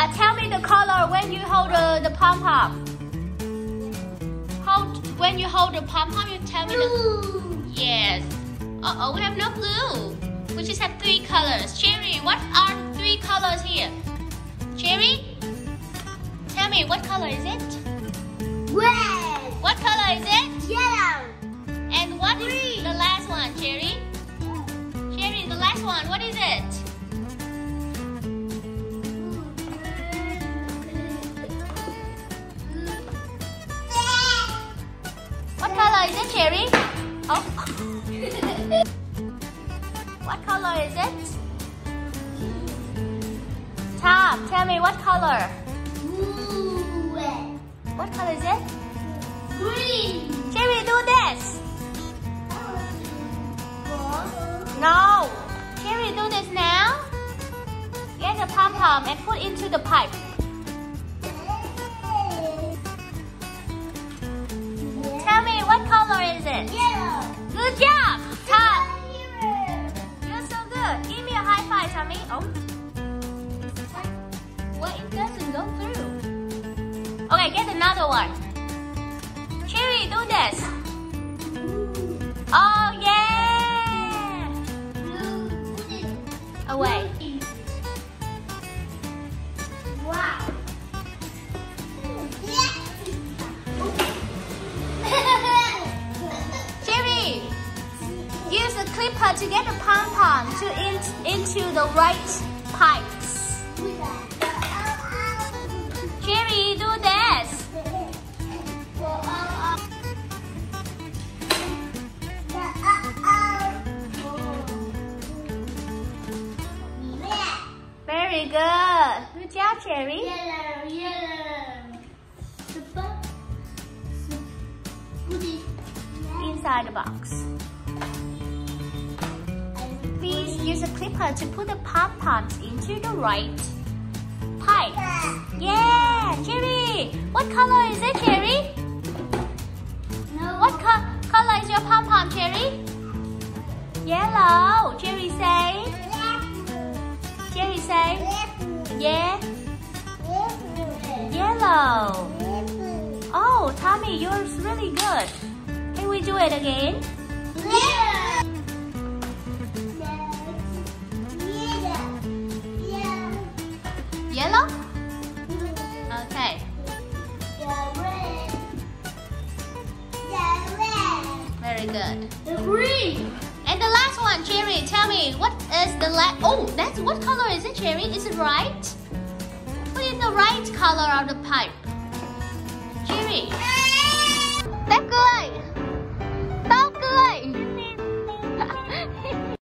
Uh, tell me the color when you hold the, the pom pom. Hold when you hold the pom pom. You tell me the. Blue. Yes. Uh oh, we have no blue. We just have three colors. Cherry, what are three colors here? Cherry, tell me what color is it? Red. What color is it? Yellow. And what what is the last one, Cherry? Cherry, the last one, what is it? Color is it, Cherry? Oh. what color is it? Tom, tell me what color? Blue. What color is it? Green. Cherry, do this. No. Cherry, do this now. Get the pom pom and put into the pipe. Tommy. Oh. What it doesn't go through? Okay, get another one. Cherry, do this. A to get the pom pom to in, into the right pipes. Cherry, do this. Very good. Good job, Cherry. Yellow, yellow. Inside the box. Use a clipper to put the pom poms into the right pipe. Yeah, Cherry. What color is it, Cherry? No. What co color is your pom pom, Cherry? Yellow. Cherry say. Cherry say. Yeah. Yellow. Oh, Tommy, you're really good. Can we do it again? Yellow? Okay. The red. The red. Very good. The green. And the last one, Cherry, tell me, what is the last? Oh, that's what color is it, Cherry? Is it right? Put in the right color of the pipe. Cherry,